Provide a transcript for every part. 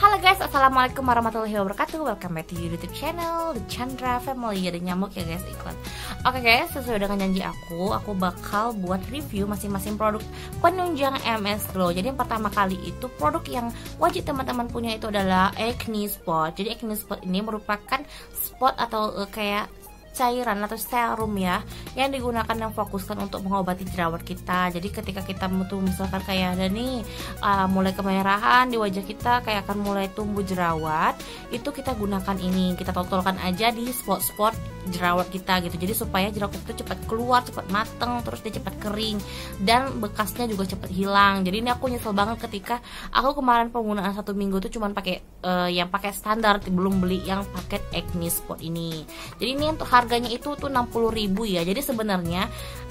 Halo guys, Assalamualaikum warahmatullahi wabarakatuh. Welcome back to YouTube channel The Chandra Family. Ada nyamuk ya guys iklan. Oke guys, sesuai dengan janji aku Aku bakal buat review masing-masing produk penunjang MS Glow. Jadi yang pertama kali itu produk yang wajib teman-teman punya itu adalah Acne Spot. Jadi Acne Spot ini merupakan spot atau uh, kayak cairan atau serum ya yang digunakan yang fokuskan untuk mengobati jerawat kita. Jadi ketika kita butuh misalkan kayak ada nih uh, mulai kemerahan di wajah kita kayak akan mulai tumbuh jerawat itu kita gunakan ini. Kita totolkan aja di spot-spot jerawat kita gitu. Jadi supaya jerawat itu cepat keluar cepat mateng terus dia cepat kering dan bekasnya juga cepat hilang. Jadi ini aku nyesel banget ketika aku kemarin penggunaan satu minggu tuh cuman pakai uh, yang pakai standar belum beli yang paket acne spot ini. Jadi ini untuk harganya itu tuh 60.000 ya. Jadi sebenarnya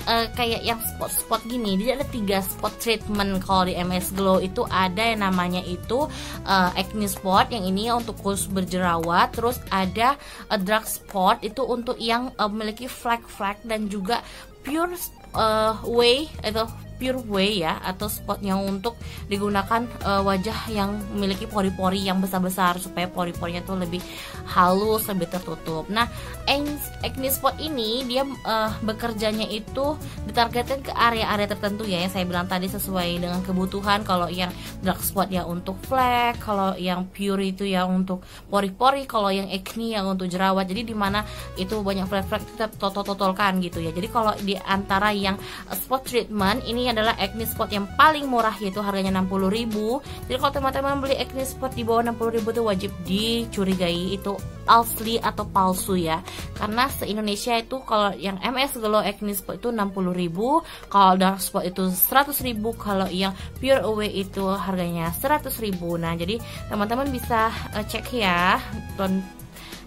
uh, kayak yang spot-spot gini dia ada tiga spot treatment kalau di MS Glow itu ada yang namanya itu uh, acne spot yang ini untuk khusus berjerawat terus ada uh, dark spot itu untuk yang uh, memiliki flek-flek dan juga pure uh, way atau pure way ya atau spot yang untuk digunakan uh, wajah yang memiliki pori-pori yang besar-besar supaya pori-porinya tuh lebih halus, lebih tertutup. Nah, acne spot ini dia uh, bekerjanya itu ditargetkan ke area-area tertentu ya yang saya bilang tadi sesuai dengan kebutuhan. Kalau yang dark spot ya untuk flek, kalau yang pure itu ya untuk pori-pori, kalau yang acne yang untuk jerawat. Jadi di mana itu banyak flek-flek kita totol-totolkan gitu ya. Jadi kalau di antara yang spot treatment ini adalah acne spot yang paling murah yaitu harganya 60.000 jadi kalau teman-teman beli acne spot di bawah 60.000 itu wajib dicurigai itu asli atau palsu ya. Karena se Indonesia itu kalau yang MS Glow acne spot itu 60.000 kalau dark spot itu 100.000 kalau yang pure away itu harganya 100.000 nah jadi teman-teman bisa uh, cek ya.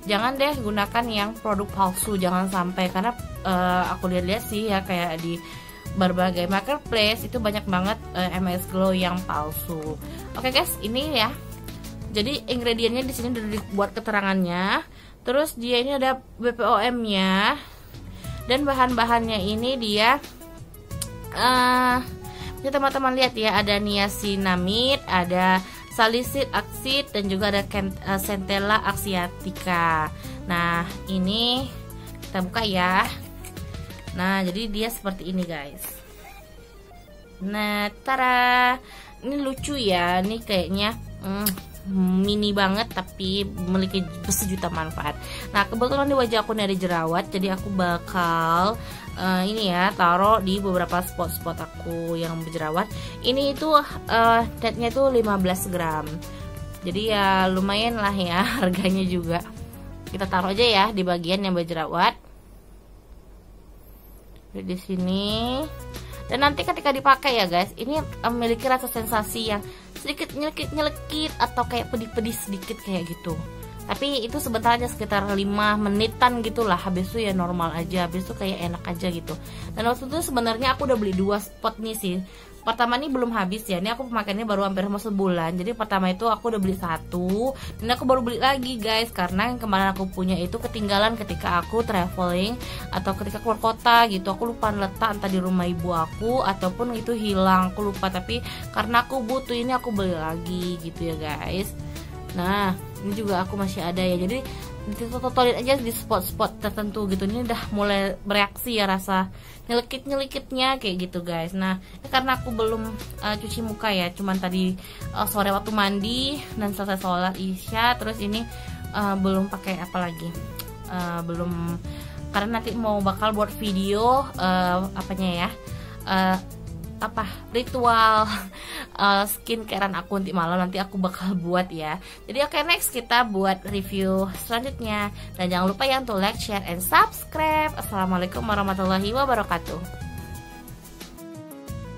Jangan deh gunakan yang produk palsu. Jangan sampai karena uh, aku lihat-lihat sih ya kayak di berbagai marketplace itu banyak banget uh, eh, MS Glow yang palsu. Oke okay guys, ini ya. Jadi ingredientnya di sini udah dibuat keterangannya. Terus dia ini ada BPOM-nya. Dan bahan-bahannya ini dia uh, teman-teman lihat ya ada niacinamide, ada salicylic acid dan juga ada uh, centella axiatica. Nah, ini kita buka ya. Nah, jadi dia seperti ini, guys. Nah, tara. Ini lucu ya. Ini kayaknya hmm, mini banget tapi memiliki sejuta manfaat. Nah, kebetulan di wajah aku ini ada jerawat, jadi aku bakal uh, ini ya taruh di beberapa spot-spot aku yang berjerawat. Ini itu uh, datnya itu 15 gram. Jadi ya lumayan lah ya harganya juga. Kita taruh aja ya di bagian yang berjerawat di sini. Dan nanti ketika dipakai ya guys ini memiliki rasa sensasi yang sedikit nyelekit nyelekit atau kayak pedih-pedih sedikit kayak gitu tapi itu sebentar aja sekitar 5 menitan gitulah. Habis itu ya normal aja habis itu kayak enak aja gitu. Dan waktu itu sebenarnya aku udah beli dua spot nih sih. Pertama ini belum habis ya ini aku pemakaiannya baru hampir mau sebulan. Jadi pertama itu aku udah beli satu dan aku baru beli lagi guys. Karena yang kemarin aku punya itu ketinggalan ketika aku traveling atau ketika keluar kota gitu. Aku lupa letak entah di rumah ibu aku ataupun itu hilang aku lupa. Tapi karena aku butuh ini aku beli lagi gitu ya guys nah ini juga aku masih ada ya. Jadi ditotolin aja di spot-spot tertentu gitu. Ini udah mulai bereaksi ya rasa nyelekit nyelekitnya kayak gitu guys. Nah karena aku belum uh, cuci muka ya. Cuman tadi uh, sore waktu mandi dan selesai sholat isya terus ini uh, belum pakai apa lagi. Uh, belum karena nanti mau bakal buat video uh, apanya ya uh, apa ritual uh, skincarean aku nanti malam nanti aku bakal buat ya. Jadi oke okay, next kita buat review selanjutnya. Dan jangan lupa ya untuk like share and subscribe. Assalamualaikum warahmatullahi wabarakatuh